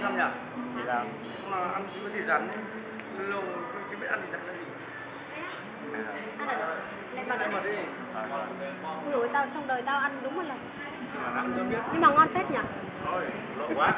anh em nhỉ thì dạ. là mà ăn cái gì rắn lâu lâu cái biết ăn gì? Rắn là gì dạ. dạ. à, ăn mà đi. Ủa tao trong đời tao ăn đúng một lần. Nhưng mà ngon phết nhỉ? Thôi lộ quá.